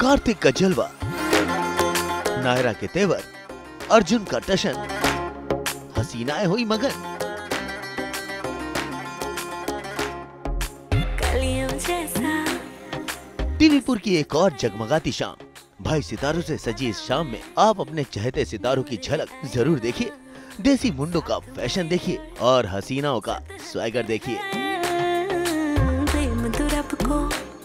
कार्तिक का जलवा नायरा के तेवर अर्जुन का टशन हसीनाए हुई मगन। टीवीपुर की एक और जगमगाती शाम। भाई सितारों से सजी इस शाम में आप अपने चहते सितारों की झलक ज़रूर देखिए। देसी मुंडों का फ़ैशन देखिए और हसीनाओं का स्वैगर देखिए।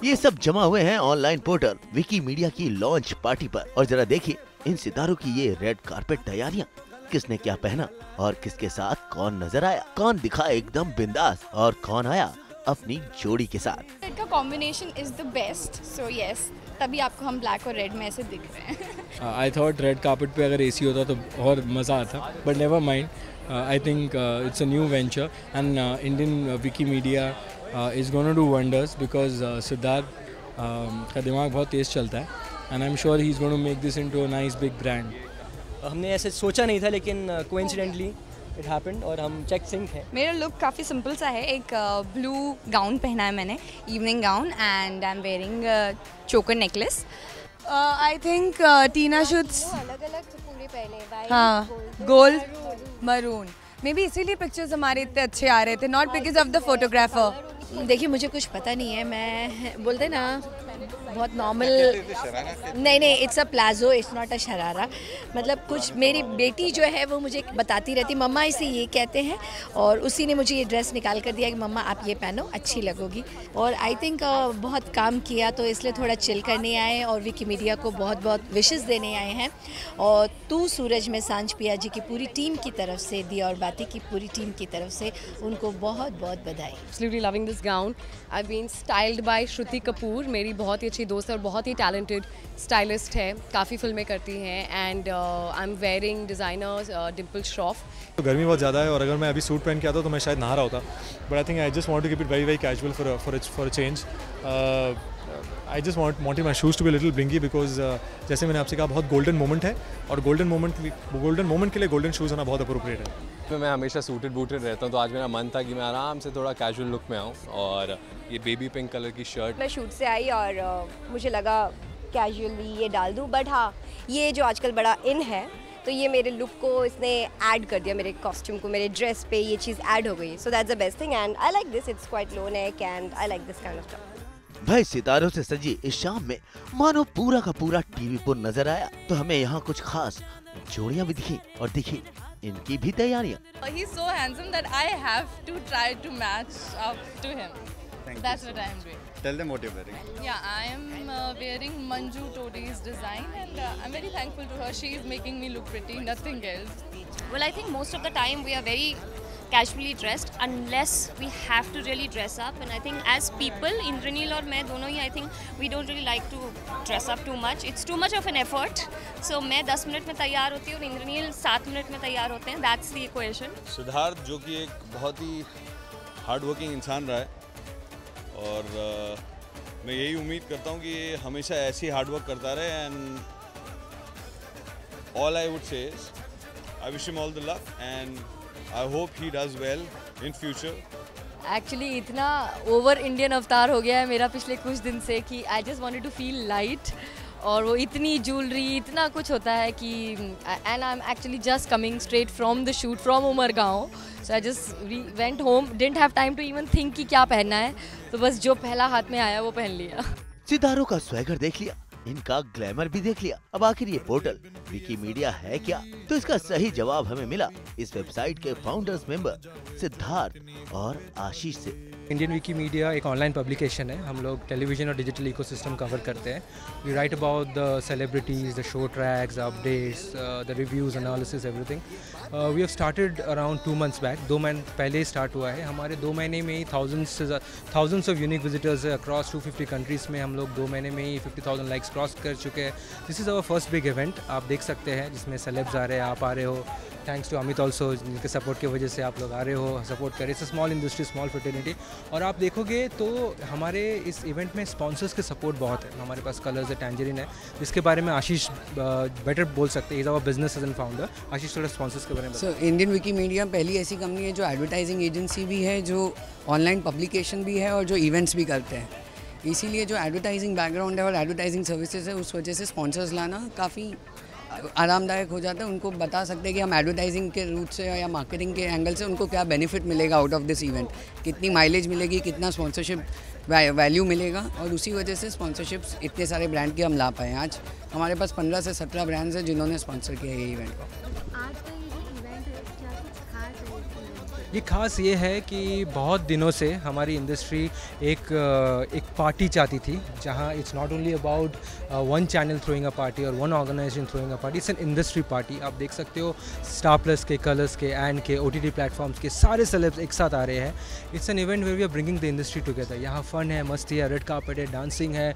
ये सब जमा हुए हैं ऑनलाइन पोर्टल विकी मीडिया की लॉन्च पार्टी पर। और जरा देखिए इन सितारों की ये रेड कारपेट तैयारियाँ। किसने क्या पहना और किसके साथ कौन नज़र आया? कौन दिखा एकदम बिंदास और कौन आया अपनी जोड़ी के साथ? रेड का combination is the best so yes तभी आपको हम ब्लैक और रेड में ऐसे दिख रहे हैं। आई थॉट रेड कार्पेट पे अगर एसी होता तो और मज़ा आता but never mind I think it's a new venture and Indian Wikimedia is gonna do wonders because Siddharth का दिमाग बहुत तेज़ चलता है and I am sure he is gonna make this into a nice big brand हमने ऐसे सोचा नहीं था लेकिन कोइंसिडेंटली इट हैपेंड और हम चेक सिंक हैं। मेरा लुक काफ़ी सिंपल सा है। एक ब्लू गाउन पहना है मैंने evening gown and I am wearing choker necklace I think Tina should अलग अलग पूरे पहले हाँ गोल्ड मरून मे बी इसीलिए पिक्चर्स हमारे इतने अच्छे आ रहे थे not because of the photographer देखिए मुझे कुछ पता नहीं है। मैं बोलते ना बहुत नॉर्मल नहीं नहीं it's a palazzo it's not a sharara. मतलब कुछ मेरी बेटी जो है वो मुझे बताती रहती मम्मा इसे ये कहते हैं। और उसी ने मुझे ये ड्रेस निकाल कर दिया कि मम्मा आप ये पहनो अच्छी लगोगी। और आई थिंक बहुत काम किया तो इसलिए थोड़ा चिल करने आए और विकी मीडिया को बहुत बहुत विशेष देने आए हैं। और तू सूरज में साँझ पिया जी की पूरी टीम की तरफ़ से दिया और बाती की पूरी टीम की तरफ़ से उनको बहुत बहुत बधाई gown. I've been styled by Shruti Kapoor, मेरी बहुत ही अच्छी दोस्त है और बहुत ही टैलेंटेड स्टाइलिस्ट है काफ़ी फ़िल्में करती हैं and I am wearing designer Dimple Shroff तो गर्मी बहुत ज़्यादा है और अगर मैं अभी सूट पहन के आता तो मैं शायद नहा रहा होता। But I think I just want to keep very very casual for for for change I just want wanted my shoes to be little blingy because जैसे मैंने आपसे कहा बहुत गोल्डन मोमेंट है और गोल्डन मोमेंट गोल्डन मोमेंट के लिए golden shoes होना बहुत अप्रोप्रिएट है। तो मैं हमेशा सूटेड बूटेड रहता हूँ तो आज मेरा मन था कि मैं आराम से थोड़ा कैजुअल लुक में आऊँ और ये बेबी पिंक कलर की शर्ट मैं शूट से आई और मुझे लगा कैजुअली ये डाल दूँ बट हाँ ये जो आजकल बड़ा इन है तो ये मेरे लुक को इसने ऐड कर दिया मेरे कॉस्ट्यूम को मेरे ड्रेस पे ये चीज़ ऐड हो गई। So that's the best thing and I like this it's quite low neck and I like this kind of stuff भाई सितारों से सजी इस शाम में मानो पूरा का पूरा टीवी पर नज़र आया तो हमें यहाँ कुछ खास जोड़ियाँ भी दिखी और दिखी। इनकी भी तैयारियाँ He's so handsome that I have to try to match up to him. That's what I am doing. Tell them what you're wearing. Yeah, I am uh, wearing Manju Todi's design and uh, I'm very thankful to her. She is making me look pretty, nothing else. Well, I think most of the time we are very casually dressed unless we have to really dress up and I think as people Indranil और मैं दोनों ही I think we don't really like to dress up too much it's too much of an effort so मैं 10 minute में तैयार होती हूँ और Indranil 7 minute में तैयार होते हैं that's the equation सिद्धार्थ जो कि एक बहुत ही हार्ड वर्किंग इंसान रहा है और अ, मैं यही उम्मीद करता हूँ कि ये हमेशा ऐसे ही हार्ड वर्क करता रहे and all I would say I wish him all the luck and I hope he does well in future actually इतना ओवर इंडियन अवतार हो गया है मेरा पिछले कुछ दिन से कि I just wanted to feel light और वो इतनी ज्वेलरी इतना कुछ होता है कि and I am actually just coming straight from the shoot from Umargaon so I just we went home didn't have time to even think कि क्या पहनना है। तो बस जो पहला हाथ में आया वो पहन लिया। सितारों का स्वैगर देख लिया। इनका ग्लैमर भी देख लिया। अब आखिर ये पोर्टल विकी मीडिया है क्या? तो इसका सही जवाब हमें मिला इस वेबसाइट के फाउंडर्स मेंबर सिद्धार्थ और आशीष से। इंडियन विकी मीडिया एक ऑनलाइन पब्लिकेशन है। हम लोग टेलीविज़न और डिजिटल इकोसिस्टम कवर करते हैं। We write about the celebrities the show tracks updates the reviews analysis everything we have started around two months back दो महीने पहले ही स्टार्ट हुआ है। हमारे दो महीने में ही थाउजेंड्स से thousands of unique visitors across two fifty countries में हम लोग दो महीने में ही फिफ्टी थाउज़ेंड लाइक्स क्रॉस कर चुके हैं। This is our first big event आप देख सकते हैं जिसमें सेलेब्स आ रहे हैं, आप आ रहे हो। थैंक्स टू अमित ऑल्सो जिनके सपोर्ट की वजह से आप लोग आ रहे हो। सपोर्ट करें। It's small industry small fertility और आप देखोगे तो हमारे इस इवेंट में स्पॉन्सर्स के सपोर्ट बहुत है। हमारे पास कलर्स है टैंजरिन है। जिसके बारे में आशीष बेटर बोल सकते हैं। Is our business as an founder Ashish थोड़ा स्पॉन्सर्स के बारे में सर इंडियन विकी मीडिया पहली ऐसी कंपनी है जो एडवर्टाइजिंग एजेंसी भी है जो ऑनलाइन पब्लिकेशन भी है और जो इवेंट्स भी करते हैं। इसीलिए जो एडवर्टाइजिंग बैकग्राउंड है और एडवर्टाइजिंग सर्विसेज़ है उस वजह से स्पॉन्सर्स लाना काफ़ी आरामदायक हो जाता है। उनको बता सकते हैं कि हम एडवर्टाइजिंग के रूट से या मार्केटिंग के एंगल से उनको क्या बेनिफिट मिलेगा आउट ऑफ़ दिस इवेंट कितनी माइलेज मिलेगी? कितना स्पॉन्सरशिप वैल्यू मिलेगा और उसी वजह से स्पॉन्सरशिप्स इतने सारे ब्रांड के हम ला पाए आज हमारे पास 15 से 17 ब्रांड्स हैं जिन्होंने स्पॉन्सर किया ये इवेंट को। ये खास ये है कि बहुत दिनों से हमारी इंडस्ट्री एक एक पार्टी चाहती थी, जहाँ it's not only about one channel throwing a party और one organisation throwing a party it's an industry party आप देख सकते हो स्टार प्लस के कलर्स के एंड के ओ टी प्लेटफॉर्म्स के सारे सेलेब्स एक साथ आ रहे हैं। It's an event where we are bringing the industry together यहाँ फन है, मस्ती है रेड कार्पेट है डांसिंग है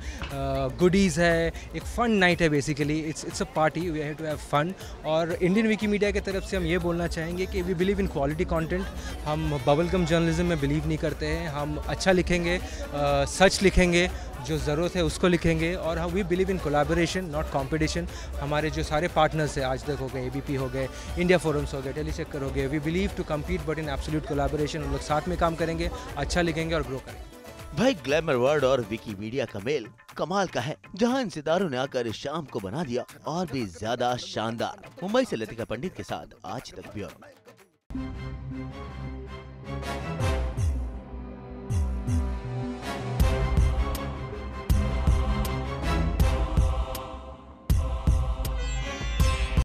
गुडीज़ है, एक फन नाइट है basically it's it's a party we have to have fun और इंडियन विकी मीडिया की तरफ़ से हम ये बोलना चाहेंगे कि we believe in quality content हम बबल गम जर्नलिज्म में बिलीव नहीं करते हैं, हम अच्छा लिखेंगे सच लिखेंगे, जो ज़रूरत है उसको लिखेंगे और हम we believe in collaboration not competition हमारे जो सारे पार्टनर्स हैं, आज तक हो गए एबीपी हो गए इंडिया फोरम्स हो गए टेलीचेकर हो गए we believe to compete but in absolute collaboration हम लोग साथ में काम करेंगे अच्छा लिखेंगे और ग्रो करेंगे। भाई ग्लैमर वर्ल्ड और विकी मीडिया का मेल कमाल का है, जहाँ इन सितारों ने आकर शाम को बना दिया और भी ज़्यादा शानदार। मुंबई से लतिका पंडित के साथ आज तक ब्यूरो।